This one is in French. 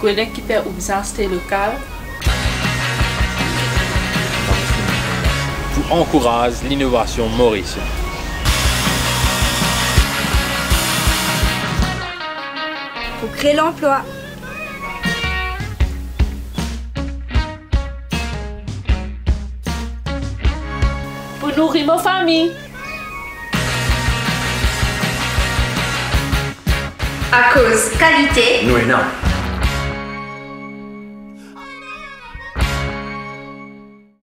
connecter aux business locales. Pour encourager l'innovation mauricienne. Pour créer l'emploi. Pour nourrir ma famille. À cause qualité. Nous et non.